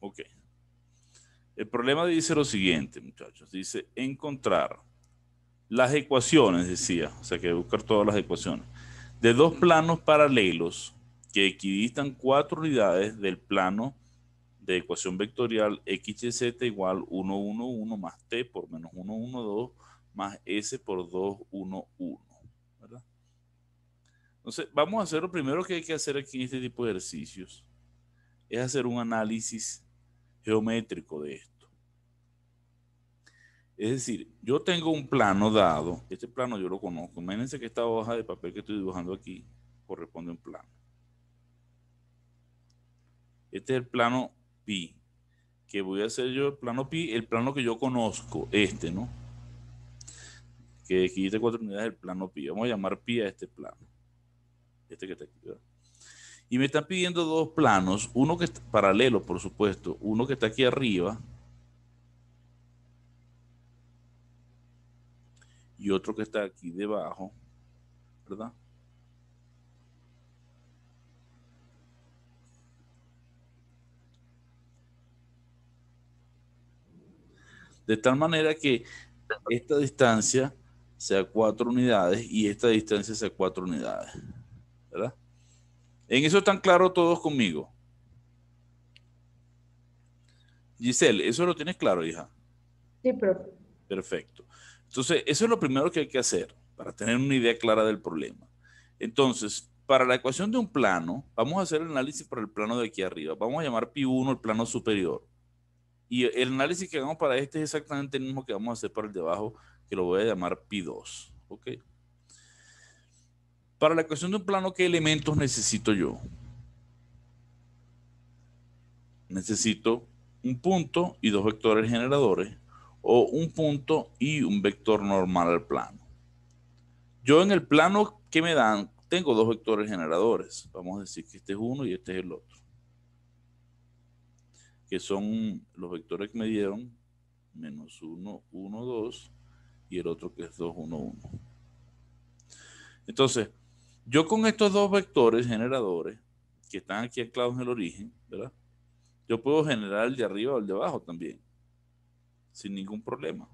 Ok. El problema dice lo siguiente, muchachos. Dice encontrar las ecuaciones, decía, o sea que buscar todas las ecuaciones, de dos planos paralelos que equidistan cuatro unidades del plano de ecuación vectorial x, z igual 1, 1, 1 más t por menos 1, 1, 2 más s por 2, 1, 1. ¿verdad? Entonces, vamos a hacer lo primero que hay que hacer aquí en este tipo de ejercicios. Es hacer un análisis geométrico de esto. Es decir, yo tengo un plano dado. Este plano yo lo conozco. Imagínense que esta hoja de papel que estoy dibujando aquí corresponde a un plano. Este es el plano pi. Que voy a hacer yo el plano pi, el plano que yo conozco, este, ¿no? Que aquí de cuatro unidades el plano pi. Vamos a llamar pi a este plano. Este que está aquí, ¿verdad? Y me están pidiendo dos planos, uno que está paralelo, por supuesto, uno que está aquí arriba y otro que está aquí debajo, ¿verdad? De tal manera que esta distancia sea cuatro unidades y esta distancia sea cuatro unidades. ¿Verdad? En eso están claros todos conmigo. Giselle, ¿eso lo tienes claro, hija? Sí, profe. Perfecto. Entonces, eso es lo primero que hay que hacer para tener una idea clara del problema. Entonces, para la ecuación de un plano, vamos a hacer el análisis para el plano de aquí arriba. Vamos a llamar pi 1 el plano superior. Y el análisis que hagamos para este es exactamente el mismo que vamos a hacer para el de abajo, que lo voy a llamar pi 2. ¿Ok? Para la ecuación de un plano, ¿qué elementos necesito yo? Necesito un punto y dos vectores generadores o un punto y un vector normal al plano. Yo en el plano que me dan tengo dos vectores generadores. Vamos a decir que este es uno y este es el otro que son los vectores que me dieron, menos 1, 1, 2, y el otro que es 2, 1, 1. Entonces, yo con estos dos vectores generadores, que están aquí anclados en el origen, ¿verdad? Yo puedo generar el de arriba o el de abajo también, sin ningún problema.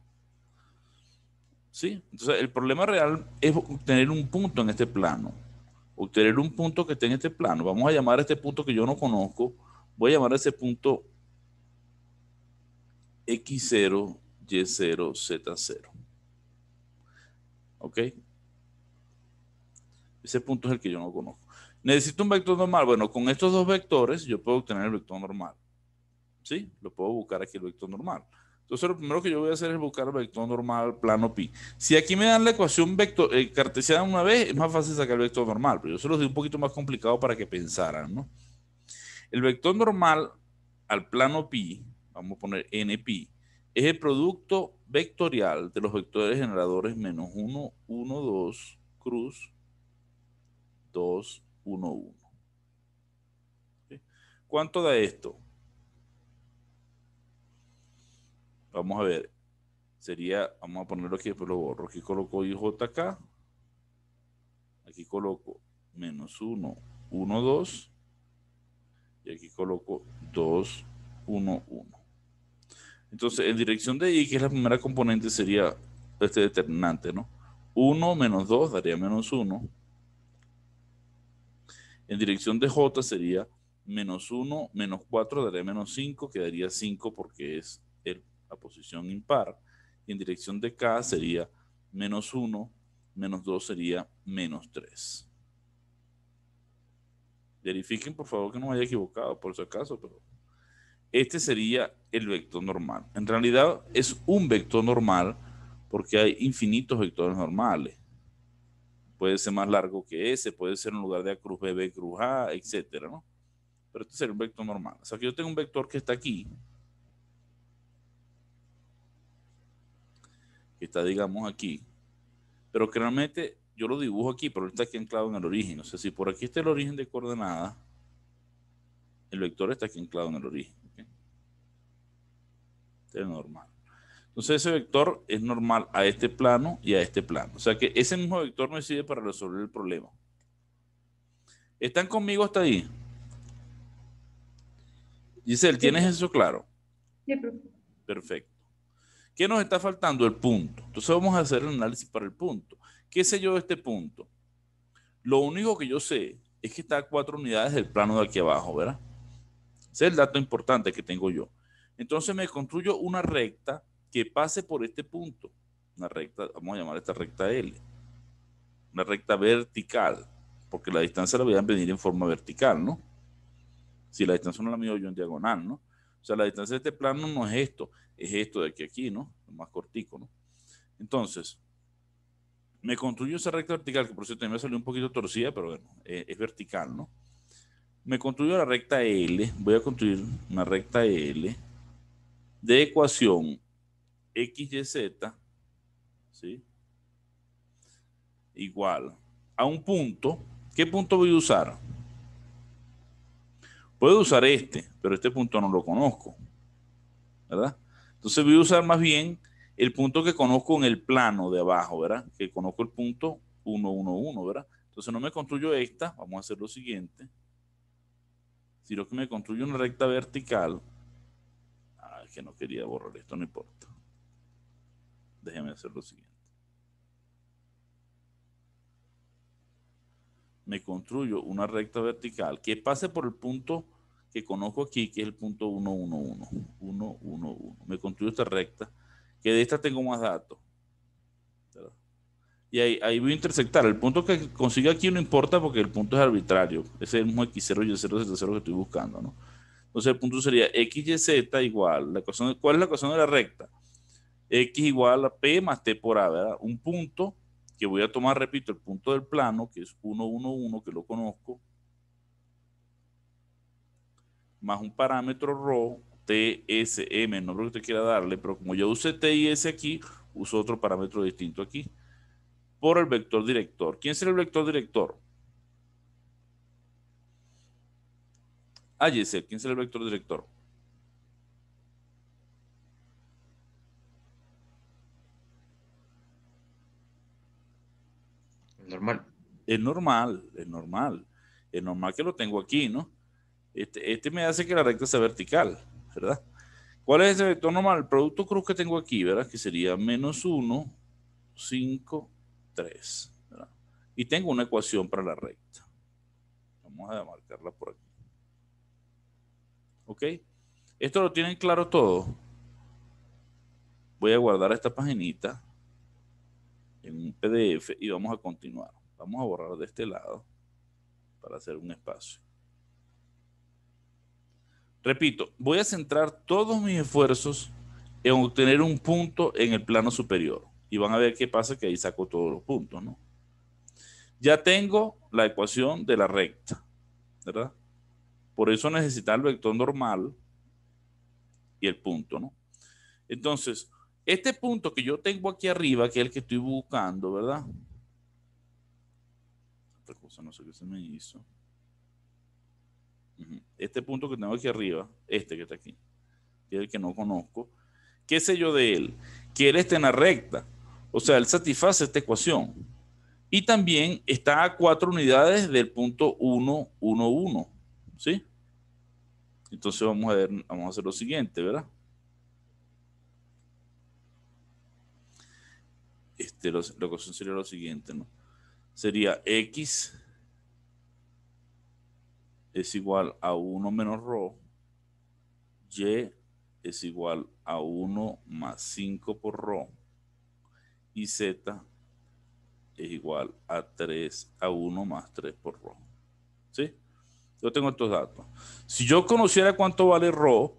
¿Sí? Entonces, el problema real es obtener un punto en este plano. Obtener un punto que esté en este plano. Vamos a llamar a este punto que yo no conozco, voy a llamar a ese punto X0, Y0, Z0. ¿Ok? Ese punto es el que yo no conozco. Necesito un vector normal. Bueno, con estos dos vectores yo puedo obtener el vector normal. ¿Sí? Lo puedo buscar aquí el vector normal. Entonces lo primero que yo voy a hacer es buscar el vector normal plano pi. Si aquí me dan la ecuación vector, eh, cartesiana una vez, es más fácil sacar el vector normal, pero yo se los di un poquito más complicado para que pensaran, ¿no? El vector normal al plano pi vamos a poner NP, es el producto vectorial de los vectores generadores menos 1, 1, 2, cruz, 2, 1, 1. ¿Cuánto da esto? Vamos a ver. Sería, vamos a ponerlo aquí, después lo borro. Aquí coloco IJK. Aquí coloco menos 1, 1, 2. Y aquí coloco 2, 1, 1. Entonces, en dirección de Y, que es la primera componente, sería este determinante, ¿no? 1 menos 2 daría menos 1. En dirección de J sería menos 1 menos 4 daría menos 5, quedaría 5 porque es la posición impar. Y en dirección de K sería menos 1 menos 2 sería menos 3. Verifiquen por favor que no me haya equivocado por si acaso, pero este sería el vector normal. En realidad es un vector normal porque hay infinitos vectores normales. Puede ser más largo que ese, puede ser en lugar de A cruz B, B cruz A, etcétera, ¿no? Pero este sería un vector normal. O sea que yo tengo un vector que está aquí, que está, digamos, aquí, pero que realmente yo lo dibujo aquí, pero está aquí anclado en el origen. O sea, si por aquí está el origen de coordenadas, el vector está aquí anclado en el origen es normal. Entonces ese vector es normal a este plano y a este plano. O sea que ese mismo vector me sirve para resolver el problema. ¿Están conmigo hasta ahí? Giselle, ¿tienes eso claro? Sí, profe. Perfecto. ¿Qué nos está faltando? El punto. Entonces vamos a hacer el análisis para el punto. ¿Qué sé yo de este punto? Lo único que yo sé es que está a cuatro unidades del plano de aquí abajo, ¿verdad? Ese es el dato importante que tengo yo. Entonces me construyo una recta que pase por este punto. Una recta, vamos a llamar esta recta L. Una recta vertical, porque la distancia la voy a medir en forma vertical, ¿no? Si la distancia no la mido yo en diagonal, ¿no? O sea, la distancia de este plano no es esto, es esto de aquí a aquí, ¿no? Más cortico, ¿no? Entonces, me construyo esa recta vertical, que por cierto me salió un poquito torcida, pero bueno, es, es vertical, ¿no? Me construyo la recta L, voy a construir una recta L de ecuación x, y, z, ¿sí? Igual a un punto. ¿Qué punto voy a usar? Puedo usar este, pero este punto no lo conozco, ¿verdad? Entonces voy a usar más bien el punto que conozco en el plano de abajo, ¿verdad? Que conozco el punto 1, 1, 1, ¿verdad? Entonces no me construyo esta, vamos a hacer lo siguiente, sino que me construyo una recta vertical. Ah, que no quería borrar esto, no importa. Déjeme hacer lo siguiente. Me construyo una recta vertical que pase por el punto que conozco aquí, que es el punto 1, 1, 1. 1, 1, 1. Me construyo esta recta que de esta tengo más datos. Y ahí, ahí, voy a intersectar. El punto que consiga aquí no importa porque el punto es arbitrario. Ese es el mismo x0 y el 0 z 0 que estoy buscando. ¿no? Entonces el punto sería x, y, z igual. La ecuación, ¿Cuál es la ecuación de la recta? X igual a p más t por a, ¿verdad? Un punto que voy a tomar, repito, el punto del plano, que es 1, 1, 1, que lo conozco, más un parámetro ρ TSM, no lo que usted quiera darle, pero como yo usé T y S aquí, uso otro parámetro distinto aquí, por el vector director. ¿Quién será el vector director? Ah, ¿quién será el vector director? Normal. Es normal, es normal. Es normal que lo tengo aquí, ¿no? Este, este me hace que la recta sea vertical. ¿verdad? ¿Cuál es ese vector normal? El producto cruz que tengo aquí, ¿verdad? Que sería menos 1, 5, 3. ¿verdad? Y tengo una ecuación para la recta. Vamos a marcarla por aquí. ¿Ok? ¿Esto lo tienen claro todo? Voy a guardar esta paginita en un PDF y vamos a continuar. Vamos a borrar de este lado para hacer un espacio. Repito, voy a centrar todos mis esfuerzos en obtener un punto en el plano superior. Y van a ver qué pasa que ahí saco todos los puntos, ¿no? Ya tengo la ecuación de la recta, ¿verdad? Por eso necesita el vector normal y el punto, ¿no? Entonces, este punto que yo tengo aquí arriba, que es el que estoy buscando, ¿verdad? Esta cosa no sé qué se me hizo. Este punto que tengo aquí arriba, este que está aquí, que es el que no conozco, ¿qué sé yo de él? Que él está en la recta. O sea, él satisface esta ecuación. Y también está a cuatro unidades del punto 1, 1, 1. ¿Sí? Entonces vamos a ver, vamos a hacer lo siguiente, ¿verdad? este, los, la ecuación sería lo siguiente, ¿no? Sería x es igual a 1 menos rho, y es igual a 1 más 5 por rho, y z es igual a 3, a 1 más 3 por rho. ¿Sí? Yo tengo estos datos. Si yo conociera cuánto vale rho,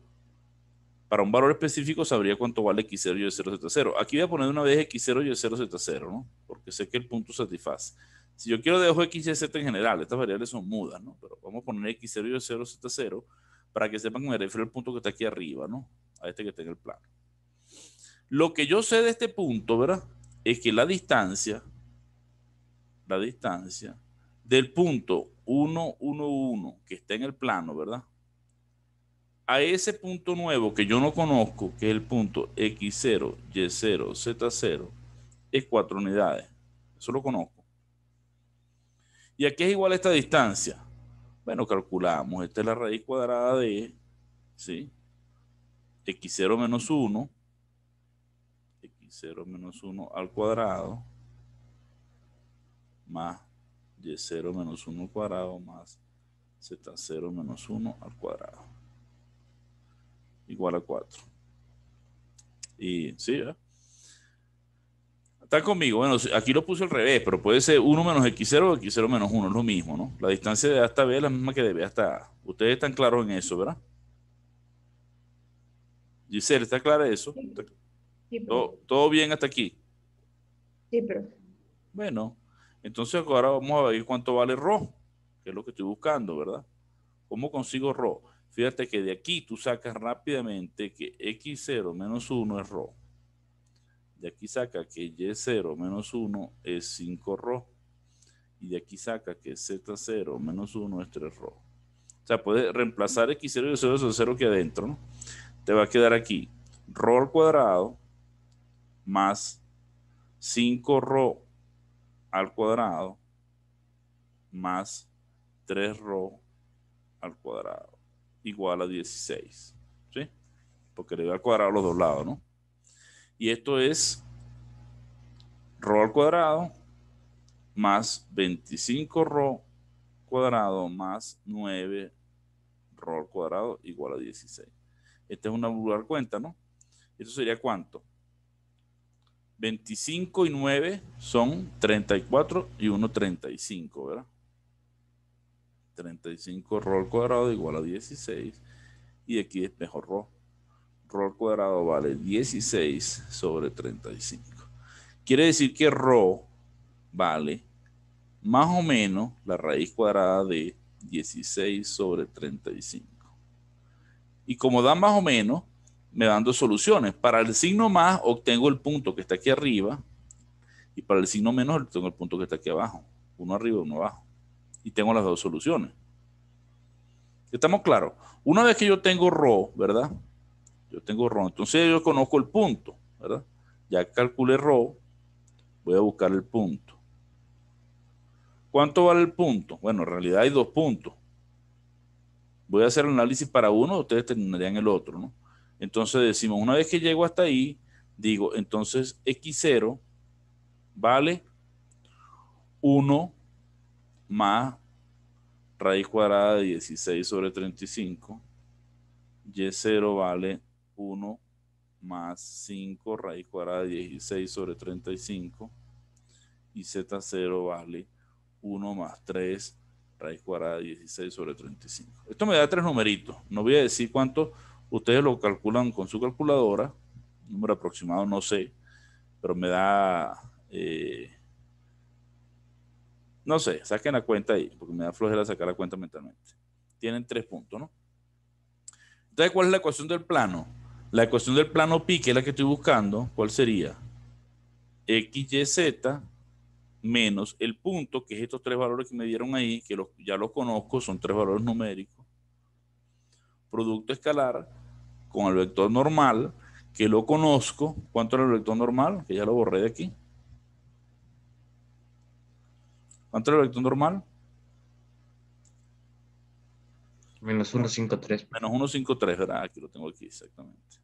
para un valor específico sabría cuánto vale x0 y y0 z0. Aquí voy a poner una vez x0 y y0 z0, ¿no? Porque sé que el punto satisface. Si yo quiero dejo x, y z en general, estas variables son mudas, ¿no? Pero vamos a poner x0 y y0 z0 para que sepan que me refiero al punto que está aquí arriba, ¿no? A este que está en el plano. Lo que yo sé de este punto, ¿verdad? Es que la distancia, la distancia del punto 1, 1, 1 que está en el plano, ¿verdad? A ese punto nuevo que yo no conozco, que es el punto x0, y0, z0, es 4 unidades. Eso lo conozco. ¿Y aquí es igual esta distancia? Bueno, calculamos. Esta es la raíz cuadrada de ¿sí? x0 menos 1, x0 menos 1 al cuadrado, más y0 menos 1 al cuadrado, más z0 menos 1 al cuadrado. Igual a 4. Y sí, ¿verdad? Está conmigo. Bueno, aquí lo puse al revés, pero puede ser 1 menos x0 o x0 menos 1, es lo mismo, ¿no? La distancia de A hasta B es la misma que de B hasta A. Ustedes están claros en eso, ¿verdad? Giselle, ¿está clara eso? Sí, ¿Todo, ¿Todo, bien hasta aquí? Sí, pero. Bueno, entonces ahora vamos a ver cuánto vale Rho, que es lo que estoy buscando, ¿verdad? ¿Cómo consigo Rho? Fíjate que de aquí tú sacas rápidamente que x0 menos 1 es Rho. De aquí saca que Y0 menos 1 es 5 Rho. Y de aquí saca que Z0 menos 1 es 3 Rho. O sea, puedes reemplazar X0 y 0 0 aquí adentro, ¿no? Te va a quedar aquí Rho al cuadrado más 5 Rho al cuadrado más 3 Rho al cuadrado igual a 16. ¿Sí? Porque le voy al cuadrado a los dos lados, ¿no? Y esto es rho al cuadrado más 25 rho cuadrado más 9 rho al cuadrado igual a 16. Esta es una vulgar cuenta, ¿no? ¿Esto sería cuánto? 25 y 9 son 34 y 1 35, ¿verdad? 35 rho al cuadrado igual a 16. Y aquí es mejor rho rho cuadrado vale 16 sobre 35. Quiere decir que rho vale más o menos la raíz cuadrada de 16 sobre 35. Y como da más o menos, me dan dos soluciones. Para el signo más obtengo el punto que está aquí arriba y para el signo menos obtengo el punto que está aquí abajo. Uno arriba uno abajo. Y tengo las dos soluciones. ¿Estamos claros? Una vez que yo tengo rho, ¿verdad? Yo tengo rho. Entonces yo conozco el punto, ¿verdad? Ya calculé rho, voy a buscar el punto. ¿Cuánto vale el punto? Bueno, en realidad hay dos puntos. Voy a hacer el análisis para uno, ustedes terminarían el otro, ¿no? Entonces decimos, una vez que llego hasta ahí, digo, entonces x0 vale 1 más raíz cuadrada de 16 sobre 35. Y0 vale 1 más 5 raíz cuadrada de 16 sobre 35 y Z0 vale 1 más 3 raíz cuadrada de 16 sobre 35. Esto me da tres numeritos. No voy a decir cuánto ustedes lo calculan con su calculadora. Número aproximado no sé, pero me da... Eh, no sé, saquen la cuenta ahí, porque me da flojera sacar la cuenta mentalmente. Tienen tres puntos, ¿no? Entonces, ¿cuál es la ecuación del plano? La ecuación del plano pi, que es la que estoy buscando, ¿cuál sería? X, Y, Z menos el punto, que es estos tres valores que me dieron ahí, que ya los conozco, son tres valores numéricos. Producto escalar con el vector normal, que lo conozco. ¿Cuánto era el vector normal? Que ya lo borré de aquí. ¿Cuánto era el vector normal? Menos 153. Menos 153, ¿verdad? Aquí lo tengo aquí exactamente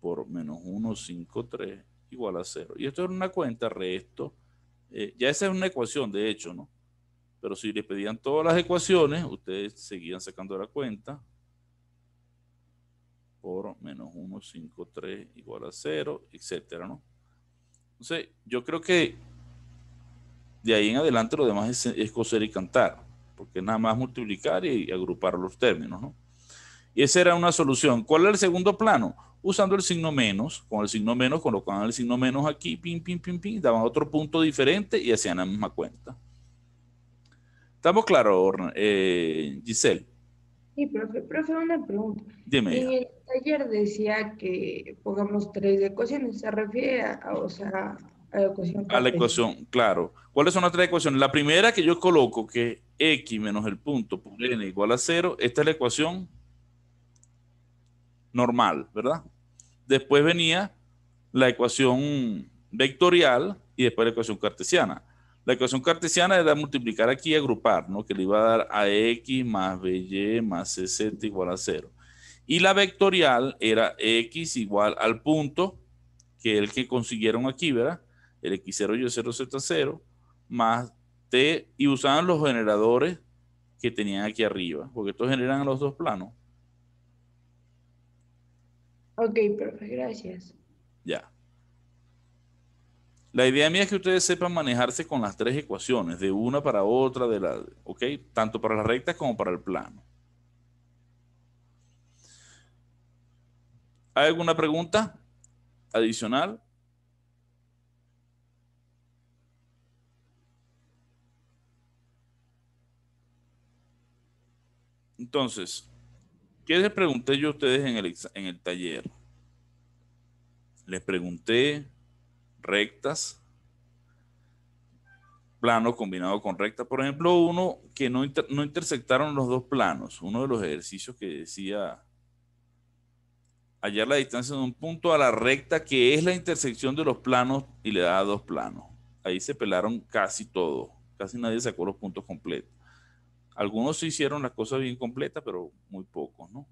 por menos 153 igual a 0. Y esto es una cuenta resto. Eh, ya esa es una ecuación, de hecho, ¿no? Pero si le pedían todas las ecuaciones, ustedes seguían sacando la cuenta por menos 153 igual a 0, etcétera, ¿no? Entonces, yo creo que de ahí en adelante lo demás es, coser y cantar, porque nada más multiplicar y agrupar los términos, ¿no? Y esa era una solución. ¿Cuál es el segundo plano? usando el signo menos, con el signo menos, colocaban el signo menos aquí, pim, pim, pim, pim, daban otro punto diferente y hacían la misma cuenta. ¿Estamos claros, eh, Giselle? Sí, profe, profe, una pregunta. Dime. En el taller decía que pongamos tres ecuaciones, se refiere a, o sea, a la ecuación. A la ecuación, claro. ¿Cuáles son las tres ecuaciones? La primera que yo coloco, que x menos el punto por n igual a cero, esta es la ecuación normal, ¿verdad? Después venía la ecuación vectorial y después la ecuación cartesiana. La ecuación cartesiana era multiplicar aquí y agrupar, ¿no? Que le iba a dar a x más by más cz igual a 0. Y la vectorial era x igual al punto, que es el que consiguieron aquí, ¿verdad? El x0 y y0 z0, más t, y usaban los generadores que tenían aquí arriba, porque estos generan los dos planos. Ok, profe, gracias. Ya. La idea mía es que ustedes sepan manejarse con las tres ecuaciones, de una para otra, de la, ¿ok? Tanto para las rectas como para el plano. ¿Hay alguna pregunta adicional? Entonces, ¿qué les pregunté yo a ustedes en el, en el taller? Les pregunté rectas, plano combinado con recta. Por ejemplo, uno que no, no intersectaron los dos planos, uno de los ejercicios que decía hallar la distancia de un punto a la recta que es la intersección de los planos y le da dos planos. Ahí se pelaron casi todo, casi nadie sacó los puntos completos. Algunos hicieron las cosas bien completas, pero muy pocos, ¿no?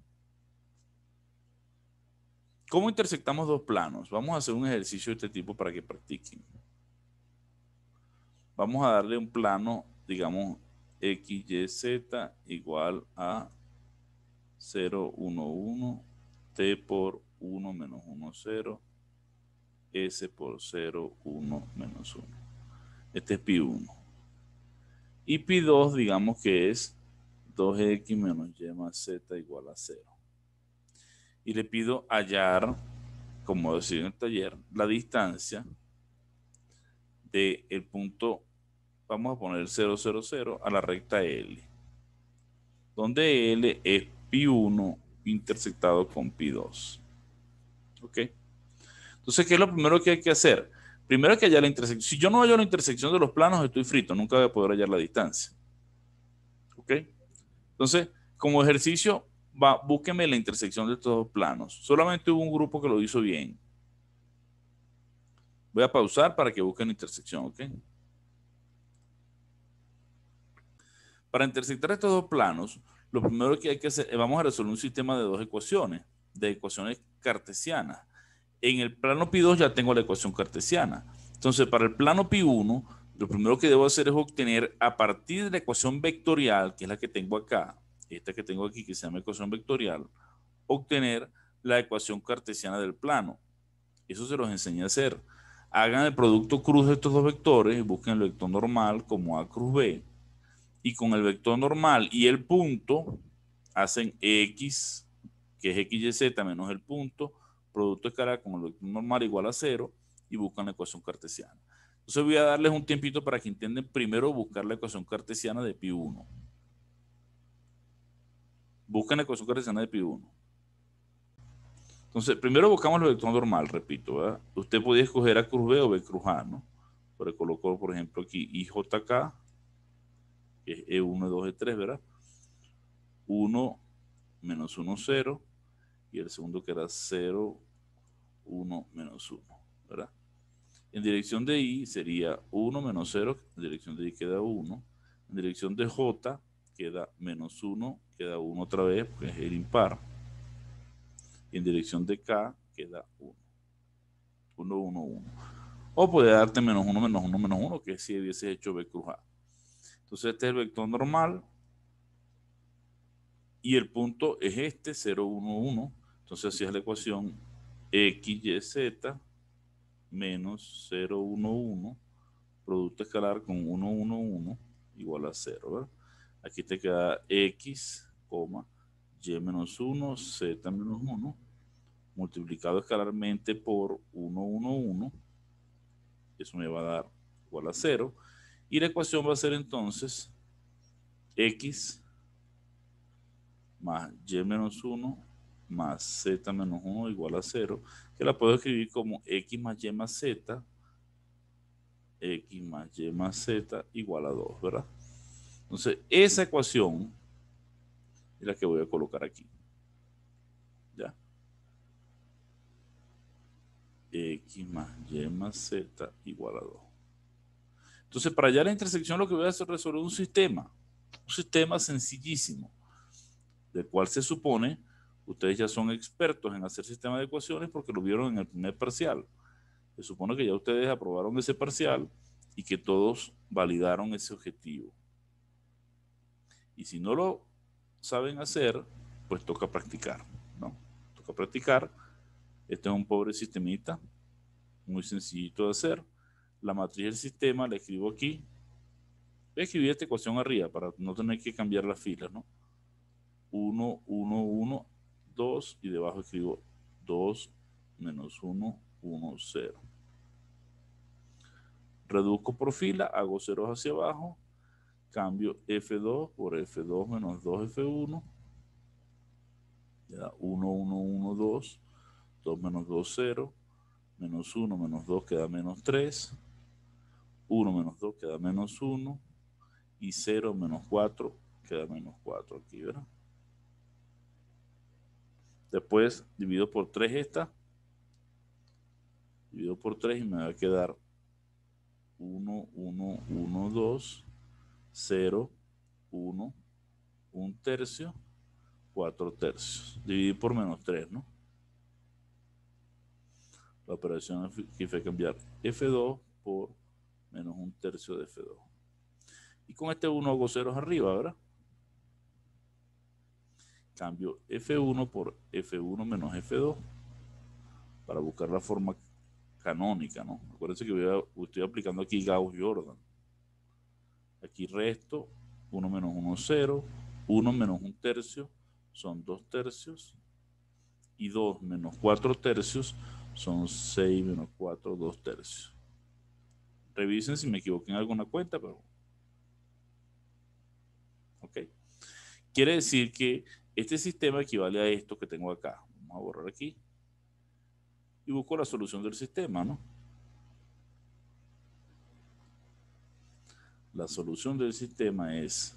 ¿Cómo intersectamos dos planos? Vamos a hacer un ejercicio de este tipo para que practiquen. Vamos a darle un plano, digamos, x, y, z igual a 0, 1, 1, t por 1 menos 1, 0, s por 0, 1 menos 1. Este es pi 1. Y pi 2, digamos que es 2x menos y más z igual a 0 y le pido hallar, como decía en el taller, la distancia del el punto, vamos a poner 0, 0, 0 a la recta L, donde L es pi 1 intersectado con pi 2. ¿Ok? Entonces, ¿qué es lo primero que hay que hacer? Primero que hallar la intersección. Si yo no hallo la intersección de los planos, estoy frito, nunca voy a poder hallar la distancia. ¿Ok? Entonces, como ejercicio, va, búsqueme la intersección de estos dos planos. Solamente hubo un grupo que lo hizo bien. Voy a pausar para que busquen la intersección, ¿ok? Para intersectar estos dos planos, lo primero que hay que hacer, vamos a resolver un sistema de dos ecuaciones, de ecuaciones cartesianas. En el plano pi2 ya tengo la ecuación cartesiana. Entonces, para el plano pi1, lo primero que debo hacer es obtener a partir de la ecuación vectorial, que es la que tengo acá, esta que tengo aquí, que se llama ecuación vectorial, obtener la ecuación cartesiana del plano. Eso se los enseñé a hacer. Hagan el producto cruz de estos dos vectores busquen el vector normal como A cruz B. Y con el vector normal y el punto, hacen X, que es X, Y, Z menos el punto, producto escalar con el vector normal igual a cero y buscan la ecuación cartesiana. Entonces voy a darles un tiempito para que entiendan primero buscar la ecuación cartesiana de pi 1. Buscan la ecuación cartesiana de pi 1. Entonces, primero buscamos el vector normal, repito, ¿verdad? Usted podía escoger A cruz B o B cruz A, ¿no? Pero coloco, por ejemplo, aquí IJK, que es E1, E2, E3, ¿verdad? 1 menos 1, 0. Y el segundo que era 0, 1 menos 1, ¿verdad? En dirección de I sería 1 menos 0, en dirección de I queda 1. En dirección de J queda menos 1, queda 1 otra vez, porque es el impar. Y en dirección de K queda 1. 1, 1, 1. O puede darte menos 1, menos 1, menos 1, que si hubiese hecho B cruz A. Entonces este es el vector normal. Y el punto es este, 0, 1, 1. Entonces así es la ecuación x, y, z menos 0, 1, 1. Producto escalar con 1, 1, 1 igual a 0, ¿verdad? Aquí te queda x, y menos 1, z menos 1, multiplicado escalarmente por 1, 1, 1. Eso me va a dar igual a 0. Y la ecuación va a ser entonces x más y menos 1 más z menos 1 igual a 0, que la puedo escribir como x más y más z, x más y más z igual a 2, ¿verdad? Entonces, esa ecuación es la que voy a colocar aquí. ¿Ya? X más Y más Z igual a 2. Entonces, para hallar la intersección, lo que voy a hacer es resolver un sistema. Un sistema sencillísimo, del cual se supone, ustedes ya son expertos en hacer sistemas de ecuaciones porque lo vieron en el primer parcial. Se supone que ya ustedes aprobaron ese parcial y que todos validaron ese objetivo. Y si no lo saben hacer, pues toca practicar, ¿no? Toca practicar. Este es un pobre sistemita, muy sencillito de hacer. La matriz del sistema la escribo aquí. Voy a escribir esta ecuación arriba para no tener que cambiar las filas, ¿no? 1, 1, 1, 2 y debajo escribo 2 menos 1, 1, 0. Reduzco por fila, hago ceros hacia abajo, cambio F2 por F2 menos 2F1. Ya 1, 1, 1, 2. 2 menos 2, 0. Menos 1 menos 2 queda menos 3. 1 menos 2 queda menos 1. Y 0 menos 4 queda menos 4 aquí, ¿verdad? Después divido por 3 esta. Divido por 3 y me va a quedar 1, 1, 1, 2, 0, 1, 1 tercio, 4 tercios. Dividir por menos 3, ¿no? La operación aquí fue cambiar F2 por menos 1 tercio de F2. Y con este 1 hago ceros arriba, ¿verdad? Cambio F1 por F1 menos F2 para buscar la forma canónica, ¿no? Acuérdense que voy estoy aplicando aquí Gauss-Jordan. Aquí resto, 1 menos 1, 0. 1 menos 1 tercio son 2 tercios. Y 2 menos 4 tercios son 6 menos 4, 2 tercios. Revisen si me equivoqué en alguna cuenta, pero... Ok. Quiere decir que este sistema equivale a esto que tengo acá. Vamos a borrar aquí y busco la solución del sistema, ¿no? La solución del sistema es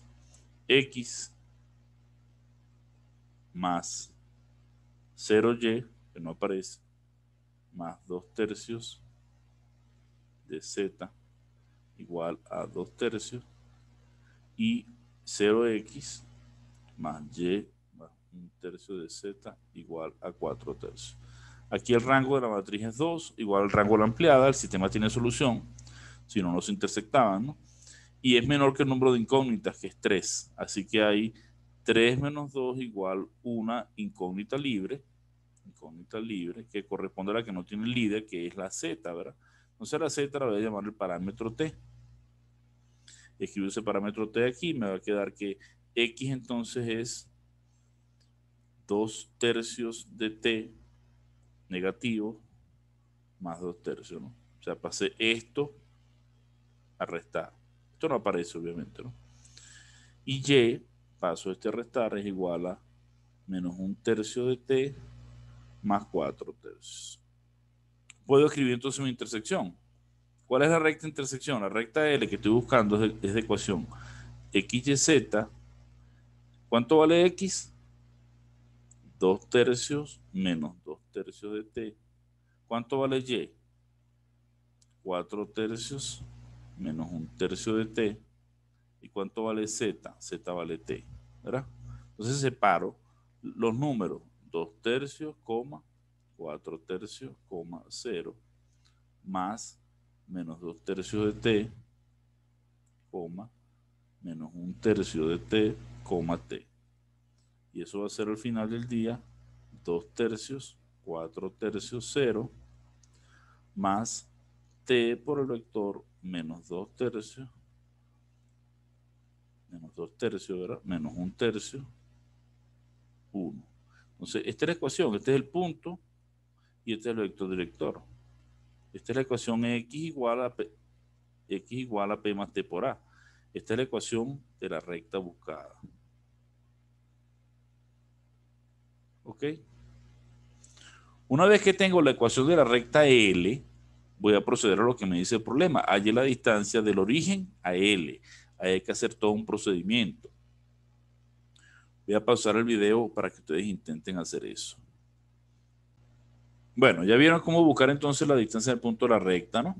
x más 0y, que no aparece, más 2 tercios de z igual a 2 tercios y 0x más y 1 tercio de z igual a 4 tercios. Aquí el rango de la matriz es 2, igual al rango de la ampliada, el sistema tiene solución, si no, no se intersectaban, ¿no? Y es menor que el número de incógnitas, que es 3. Así que hay 3 menos 2 igual una incógnita libre, incógnita libre, que corresponde a la que no tiene líder, que es la z, ¿verdad? Entonces la z la voy a llamar el parámetro t. Escribo ese parámetro t aquí, me va a quedar que x entonces es 2 tercios de t negativo más 2 tercios, ¿no? O sea, pasé esto a restar. Esto no aparece, obviamente, ¿no? Y y, paso este a restar, es igual a menos un tercio de t más 4 tercios. Puedo escribir entonces mi intersección. ¿Cuál es la recta intersección? La recta L que estoy buscando es de, es de ecuación x, y, z. ¿Cuánto vale x? 2 tercios menos 2 tercios de t. ¿Cuánto vale y? 4 tercios menos 1 tercio de t. ¿Y cuánto vale z? z vale t. ¿Verdad? Entonces separo los números 2 tercios, 4 tercios, 0, más menos 2 tercios de t, menos 1 tercio de t, t y eso va a ser al final del día 2 tercios, 4 tercios, 0, más t por el vector menos 2 tercios, menos 2 tercios, ¿verdad? Menos 1 tercio, 1. Entonces, esta es la ecuación, este es el punto y este es el vector director. Esta es la ecuación x igual a p, x igual a p más t por a. Esta es la ecuación de la recta buscada. ¿Ok? Una vez que tengo la ecuación de la recta L, voy a proceder a lo que me dice el problema. Hay la distancia del origen a L. hay que hacer todo un procedimiento. Voy a pausar el video para que ustedes intenten hacer eso. Bueno, ya vieron cómo buscar entonces la distancia del punto de la recta, ¿no?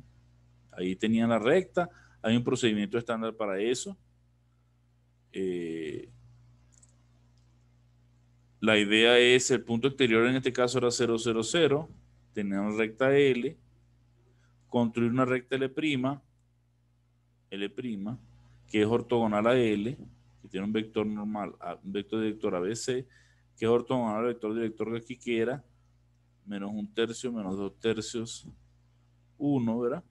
Ahí tenían la recta. Hay un procedimiento estándar para eso. Eh, la idea es, el punto exterior en este caso era 0, 0, 0. Tener una recta L. Construir una recta L', L', que es ortogonal a L, que tiene un vector normal, un vector director ABC, que es ortogonal al vector director que aquí quiera, menos un tercio, menos dos tercios, 1, ¿verdad?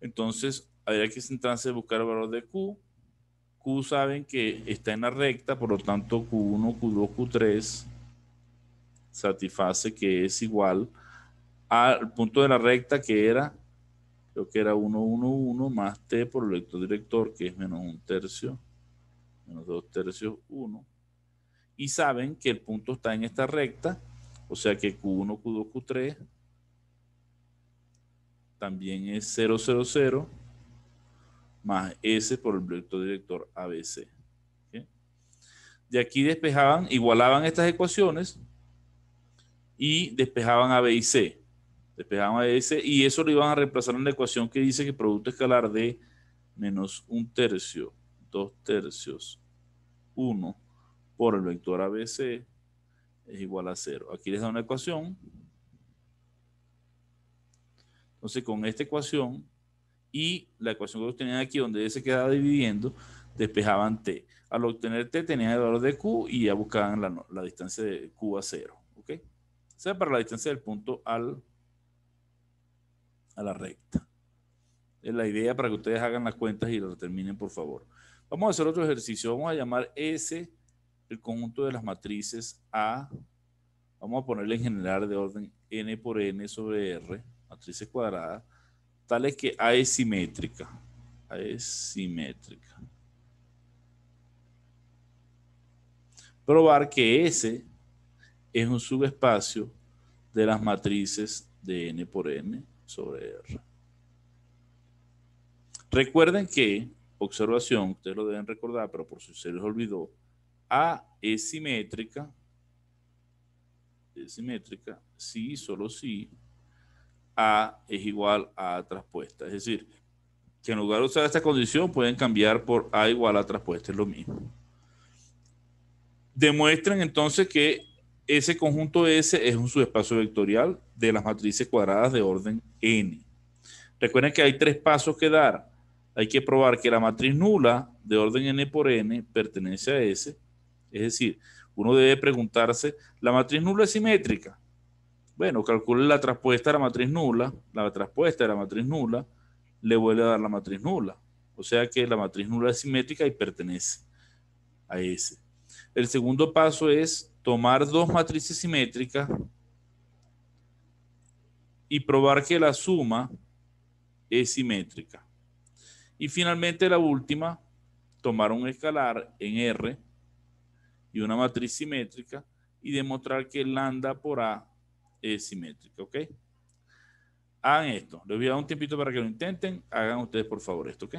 Entonces, habría que sentarse a buscar el valor de Q. Q saben que está en la recta, por lo tanto Q1, Q2, Q3 satisface que es igual al punto de la recta que era, creo que era 1, 1, 1 más T por el vector director, que es menos un tercio, menos dos tercios, 1. Y saben que el punto está en esta recta, o sea que Q1, Q2, Q3 también es 0, 0, 0 más S por el vector director ABC. De aquí despejaban, igualaban estas ecuaciones y despejaban a B y C. Despejaban a B y C y eso lo iban a reemplazar en la ecuación que dice que producto escalar de menos un tercio, dos tercios, 1 por el vector ABC es igual a 0. Aquí les da una ecuación entonces, con esta ecuación y la ecuación que tenían aquí, donde se quedaba dividiendo, despejaban t. Al obtener t, tenían el valor de q y ya buscaban la, distancia de q a 0. ¿Ok? O sea, para la distancia del punto al, a la recta. Es la idea para que ustedes hagan las cuentas y lo terminen, por favor. Vamos a hacer otro ejercicio. Vamos a llamar S el conjunto de las matrices A. Vamos a ponerle en general de orden n por n sobre r matrices cuadradas, tales que A es simétrica. A es simétrica. Probar que S es un subespacio de las matrices de n por n sobre R. Recuerden que, observación, ustedes lo deben recordar, pero por si se les olvidó, A es simétrica, es simétrica, sí, solo sí, a es igual a A traspuesta. Es decir, que en lugar de usar esta condición pueden cambiar por A igual a traspuesta, es lo mismo. Demuestren entonces que ese conjunto S es un subespacio vectorial de las matrices cuadradas de orden n. Recuerden que hay tres pasos que dar. Hay que probar que la matriz nula de orden n por n pertenece a S. Es decir, uno debe preguntarse, ¿la matriz nula es simétrica? Bueno, calcule la traspuesta de la matriz nula, la traspuesta de la matriz nula, le vuelve a dar la matriz nula. O sea que la matriz nula es simétrica y pertenece a ese. El segundo paso es tomar dos matrices simétricas y probar que la suma es simétrica. Y finalmente la última, tomar un escalar en R y una matriz simétrica y demostrar que lambda por A es simétrica, ¿ok? Hagan esto. Les voy a dar un tiempito para que lo intenten. Hagan ustedes, por favor, esto, ¿ok?